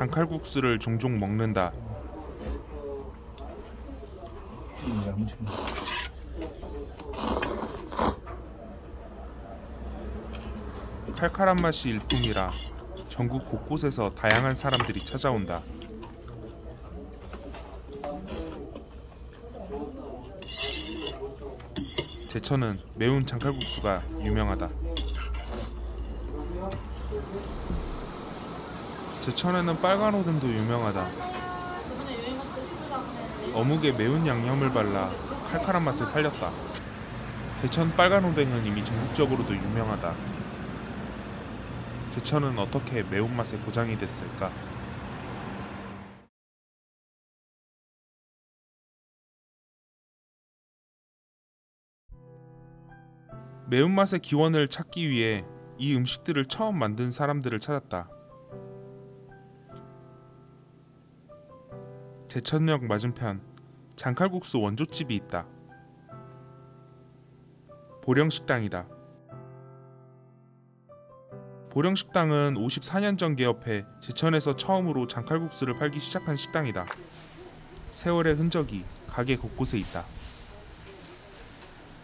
장칼국수를 종종 먹는다. 칼칼한 맛이 일품이라 전국 곳곳에서 다양한 사람들이 찾아온다. 제천은 매운 장칼국수가 유명하다. 제천에는 빨간 오뎅도 유명하다. 어묵에 매운 양념을 발라 칼칼한 맛을 살렸다. 제천 빨간 오뎅은 이미 전국적으로도 유명하다. 제천은 어떻게 매운맛의 고장이 됐을까? 매운맛의 기원을 찾기 위해 이 음식들을 처음 만든 사람들을 찾았다. 제천역 맞은편 장칼국수 원조집이 있다. 보령식당이다. 보령식당은 54년 전 개업해 제천에서 처음으로 장칼국수를 팔기 시작한 식당이다. 세월의 흔적이 가게 곳곳에 있다.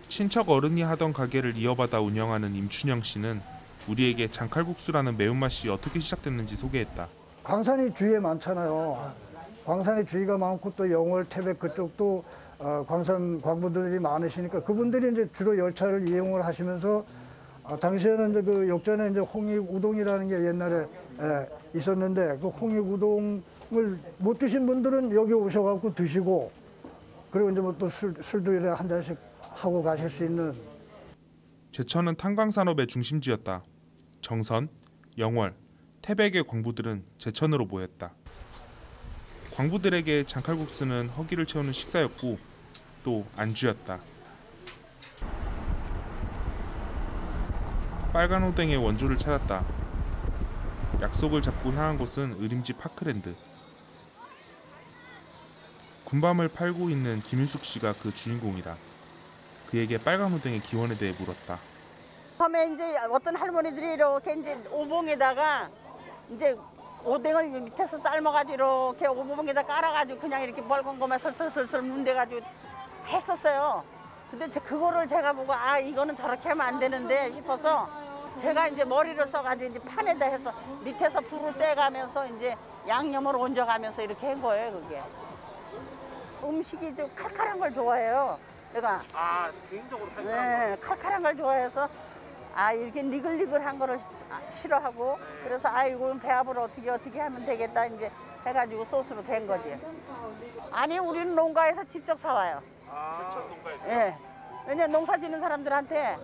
친척 어른이 하던 가게를 이어받아 운영하는 임춘영 씨는 우리에게 장칼국수라는 매운맛이 어떻게 시작됐는지 소개했다. 광산이 주위에 많잖아요. 광산이 주위가 많고 또 영월, 태백 그쪽도 어, 광산 광부들이 많으시니까 그분들이 이제 주로 열차를 이용을 하시면서 아, 당시에는 이제 그 역전에 이제 홍익 우동이라는 게 옛날에 에, 있었는데 그 홍익 우동을 못 드신 분들은 여기 오셔갖고 드시고 그리고 이제 뭐 또 술, 술도 이래 한 잔씩 하고 가실 수 있는 제천은 탄광산업의 중심지였다. 정선, 영월, 태백의 광부들은 제천으로 모였다. 광부들에게 장칼국수는 허기를 채우는 식사였고 또 안주였다. 빨간 오뎅의 원조를 찾았다. 약속을 잡고 향한 곳은 의림지 파크랜드. 군밤을 팔고 있는 김윤숙 씨가 그 주인공이다. 그에게 빨간 오뎅의 기원에 대해 물었다. 처음에 이제 어떤 할머니들이 이렇게 이제 오봉에다가 이제 오뎅을 밑에서 삶아가지고 이렇게 오봉에다 깔아가지고 그냥 이렇게 멀건 것만 설설설설 문대가지고 했었어요. 근데 제- 그거를 제가 보고 아 이거는 저렇게 하면 안 되는데 싶어서 제가 이제 머리를 써가지고 이제 판에다 해서 밑에서 불을 떼가면서 이제 양념을 얹어가면서 이렇게 한 거예요 그게. 음식이 좀 칼칼한 걸 좋아해요. 내가 아 개인적으로 네, 칼칼한 걸 좋아해서 아 이렇게 니글니글한 거를 아, 싫어하고 그래서 아 이거 배합을 어떻게 어떻게 하면 되겠다 이제 해가지고 소스로 된 거지. 아니 우리는 농가에서 직접 사와요. 제천 농가에서 예. 왜냐 농사 짓는 사람들한테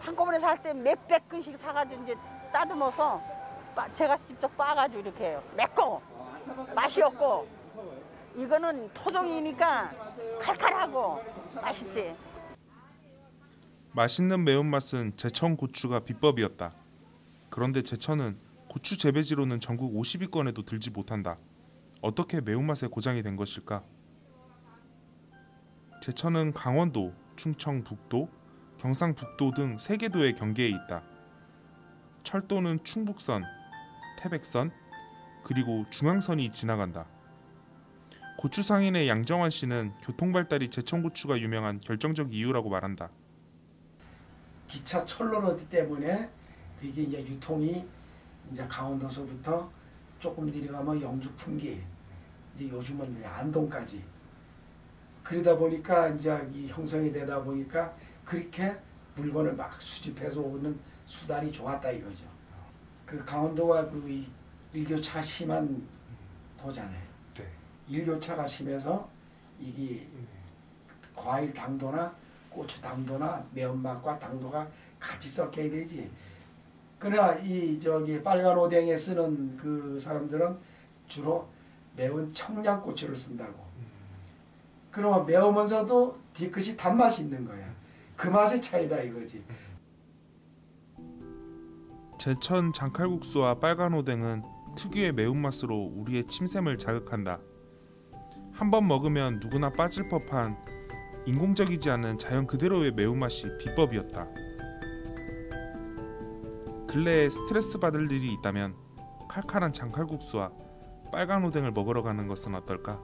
한꺼번에 살 때 몇백 근씩 사가지고 이제 따듬어서 빠- 제가 직접 빻아가지고 이렇게 해요. 맵고 맛이 없고 이거는 토종이니까 칼칼하고 맛있지. 맛있는 매운맛은 제천 고추가 비법이었다. 그런데 제천은 고추 재배지로는 전국 50위권에도 들지 못한다. 어떻게 매운맛의 고장이 된 것일까? 제천은 강원도, 충청북도, 경상북도 등세 개도의 경계에 있다. 철도는 충북선, 태백선, 그리고 중앙선이 지나간다. 고추 상인의 양정환 씨는 교통 발달이 제천 고추가 유명한 결정적 이유라고 말한다. 기차 철로로드 때문에 그게 이제 유통이 이제 강원도서부터 조금 내려가면 영주 풍기 이제 요즘은 이제 안동까지 그러다 보니까 이제 이 형성이 되다 보니까 그렇게 물건을 막 수집해서 오는 수단이 좋았다 이거죠. 그 강원도가 그 이- 일교차가 심한 도잖아요. 네. 일교차가 심해서 이게 과일 당도나 고추 당도나 매운맛과 당도가 같이 섞여야 되지. 그러나 이 저기 빨간 오뎅에 쓰는 그 사람들은 주로 매운 청양고추를 쓴다고. 그러면 매우면서도 뒤끝이 단맛이 있는 거야. 그 맛의 차이다 이거지. 제천 장칼국수와 빨간 오뎅은 특유의 매운맛으로 우리의 침샘을 자극한다. 한 번 먹으면 누구나 빠질 법한 인공적이지 않은 자연 그대로의 매운맛이 비법이었다. 근래에 스트레스 받을 일이 있다면 칼칼한 장칼국수와 빨간 오뎅을 먹으러 가는 것은 어떨까?